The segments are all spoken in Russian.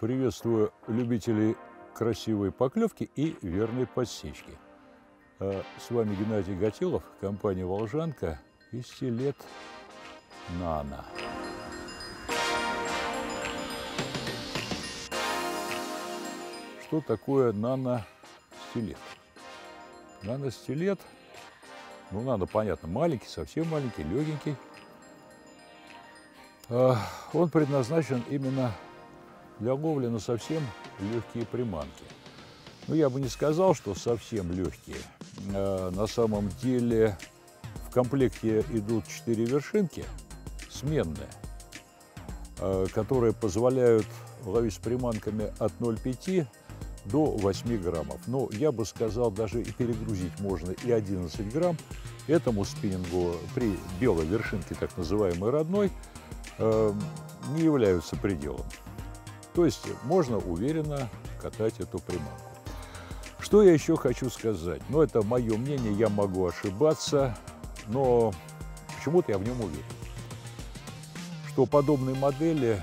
Приветствую любителей красивой поклевки и верной подсечки. А, С вами Геннадий Гатилов, компания «Волжанка» и стилет «Нано». Что такое нано-стилет? Нано-стилет, ну, нано, понятно, маленький, совсем маленький, легенький. А, Он предназначен именно для ловли на совсем легкие приманки. Ну, я бы не сказал, что совсем легкие. А, На самом деле в комплекте идут четыре вершинки, сменные, а, которые позволяют ловить с приманками от 0,5 до 8 граммов. Ну, я бы сказал, даже и перегрузить можно и 11 грамм. Этому спиннингу при белой вершинке, так называемой родной, э, не являются пределом. То есть можно уверенно катать эту приманку. Что я еще хочу сказать? Ну, это мое мнение, я могу ошибаться, но почему-то я в нем уверен. Что подобной модели,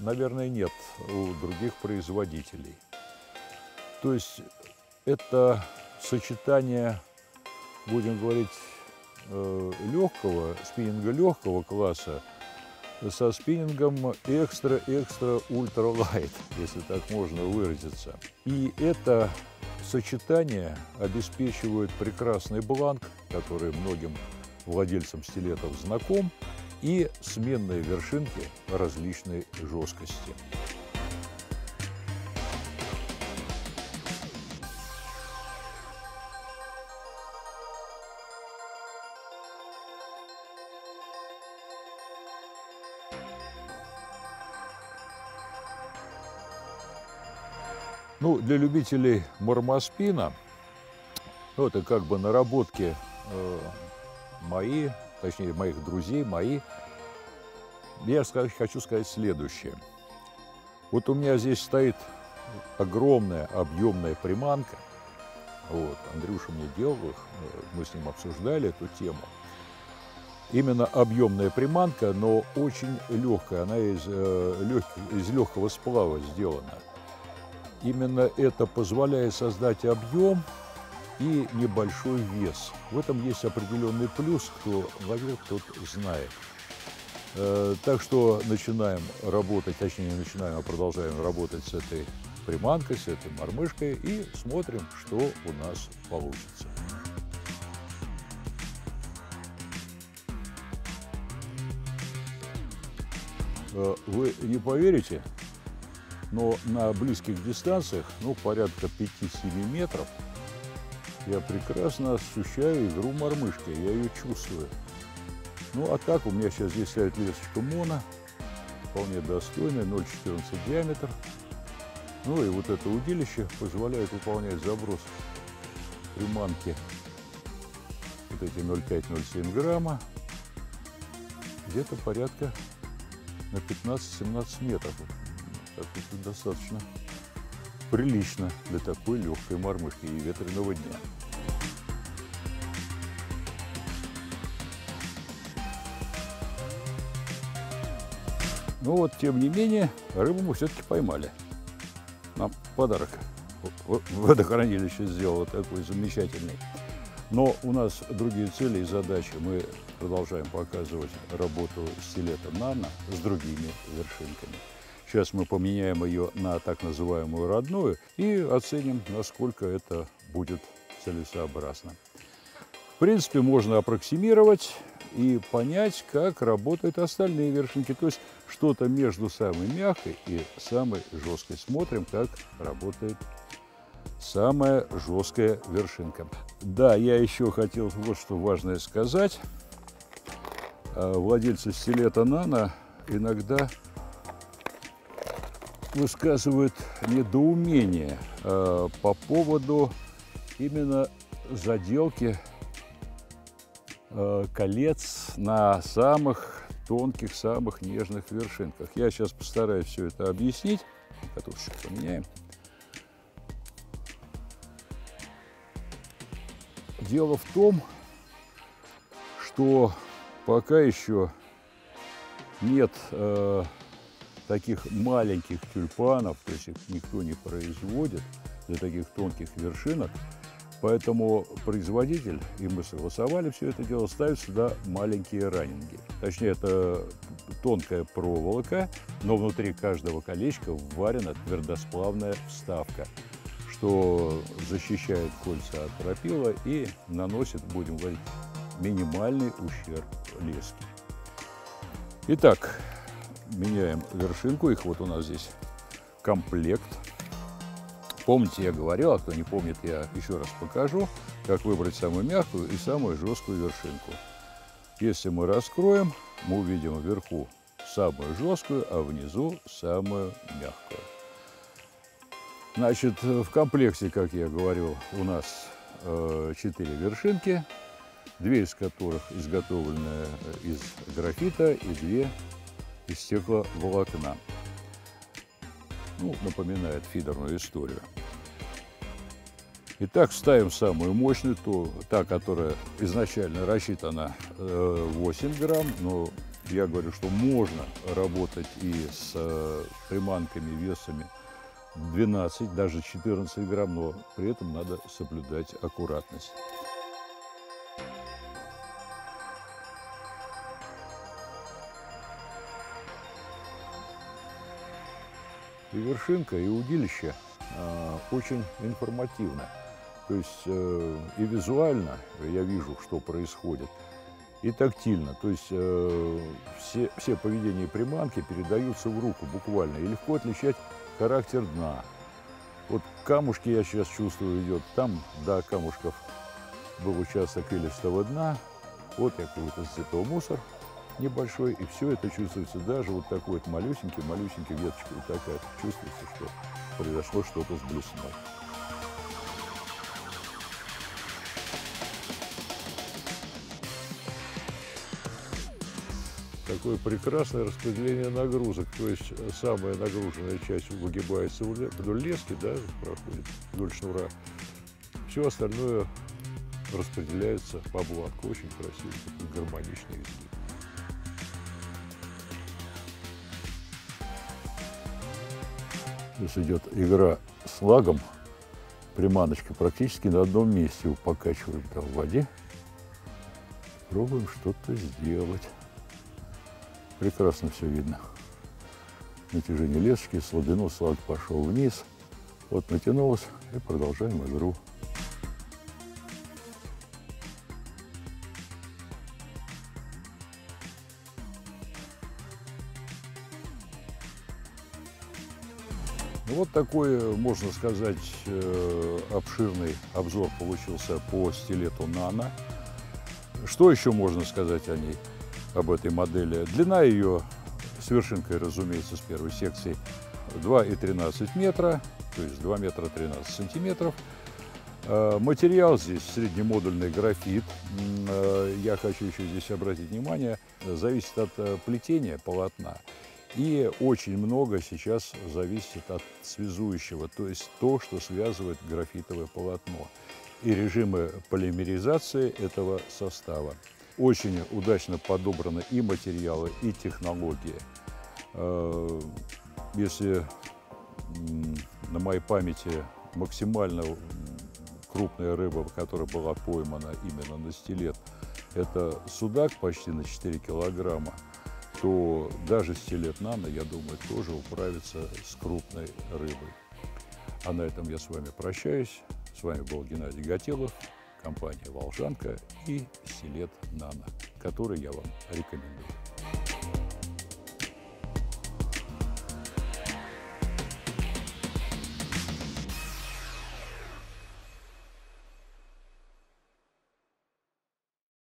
наверное, нет у других производителей. То есть это сочетание, будем говорить, э, легкого, спиннинга легкого класса со спиннингом экстра-экстра-ультра-лайт, если так можно выразиться. И это сочетание обеспечивает прекрасный бланк, который многим владельцам стилетов знаком, и сменные вершинки различной жесткости. Ну, для любителей мармоспина, ну, это как бы наработки э, мои, точнее, моих друзей, мои. Я ска- хочу сказать следующее. Вот у меня здесь стоит огромная объемная приманка. Вот, Андрюша мне делал их, э, мы с ним обсуждали эту тему. Именно объемная приманка, но очень легкая, она из, э, легких- из легкого сплава сделана. Именно это позволяет создать объем и небольшой вес. В этом есть определенный плюс, кто ловил, тот знает. Э, Так что начинаем работать, точнее не начинаем, а продолжаем работать с этой приманкой, с этой мормышкой и смотрим, что у нас получится. Э, Вы не поверите, но на близких дистанциях, ну, порядка 5-7 метров, я прекрасно ощущаю игру мормышки, я ее чувствую. Ну, а так у меня сейчас здесь стоит лесочка Мона, вполне достойная, 0,14 диаметр. Ну и вот это удилище позволяет выполнять заброс приманки вот эти 0,5-0,7 грамма, где-то порядка на 15-17 метров. Так это достаточно прилично для такой легкой мормышки и ветреного дня. Ну вот, тем не менее, рыбу мы все-таки поймали. Нам подарок водохранилище сделало такой замечательный. Но у нас другие цели и задачи. Мы продолжаем показывать работу стилета «Нано» с другими вершинками. Сейчас мы поменяем ее на так называемую родную и оценим, насколько это будет целесообразно. В принципе, можно аппроксимировать и понять, как работают остальные вершинки. То есть что-то между самой мягкой и самой жесткой. Смотрим, как работает самая жесткая вершинка. Да, я еще хотел вот что важное сказать. А, Владельцы стилета «Нано» иногда высказывают недоумение э, по поводу именно заделки э, колец на самых тонких, самых нежных вершинках. Я сейчас постараюсь все это объяснить. Катушечку поменяем. Дело в том, что пока еще нет э, таких маленьких тюльпанов, то есть их никто не производит для таких тонких вершинок. Поэтому производитель, и мы согласовали все это дело, ставит сюда маленькие раннинги. Точнее, это тонкая проволока, но внутри каждого колечка вварена твердосплавная вставка, что защищает кольца от тропила и наносит, будем говорить, минимальный ущерб леске. Итак, меняем вершинку, их вот у нас здесь комплект Помните, я говорил, а кто не помнит, я еще раз покажу, как выбрать самую мягкую и самую жесткую вершинку. Если мы раскроем, мы увидим вверху самую жесткую, а внизу самую мягкую. Значит, в комплекте, как я говорил, у нас э, четыре вершинки, две из которых изготовлены из графита и две из стекловолокна ну, напоминает фидерную историю. Итак, ставим самую мощную, ту, та, которая изначально рассчитана 8 э, грамм, но я говорю, что можно работать и с э, приманками весами 12, даже 14 грамм, но при этом надо соблюдать аккуратность. И вершинка, и удилище э, очень информативно. То есть э, и визуально я вижу, что происходит, и тактильно. То есть э, все, все поведения приманки передаются в руку буквально. И легко отличать характер дна. Вот камушки я сейчас чувствую идет. Там до камушков был участок илистого дна. Вот я какой-то засыпал мусор небольшой, и все это чувствуется, даже вот такой вот малюсенький, малюсенький веточка, вот такая, чувствуется, что произошло что-то с блесной. Такое прекрасное распределение нагрузок, то есть самая нагруженная часть выгибается вдоль лески, да, проходит вдоль шнура. Все остальное распределяется по блатку. Очень красивый, гармоничный изгиб. Здесь идет игра с лагом. Приманочка практически на одном месте. Покачиваем там в воде. Пробуем что-то сделать. Прекрасно все видно. Натяжение лесочки, слабину, слаг пошел вниз. Вот натянулось и продолжаем игру. Вот такой, можно сказать, э, обширный обзор получился по стилету Нано. Что еще можно сказать о ней, об этой модели? Длина ее с вершинкой, разумеется, с первой секции 2,13 метра, то есть 2 метра 13 сантиметров. Э, материал здесь среднемодульный графит. Э, я хочу еще здесь обратить внимание, зависит от плетения полотна. И очень много сейчас зависит от связующего, то есть то, что связывает графитовое полотно и режимы полимеризации этого состава. Очень удачно подобраны и материалы, и технологии. Э, если на моей памяти максимально крупная рыба, которая была поймана именно на стилет, это судак почти на 4 килограмма то даже стилет нано, я думаю, тоже управится с крупной рыбой. А на этом я с вами прощаюсь. С вами был Геннадий Готелов, компания «Волжанка» и стилет нано, который я вам рекомендую.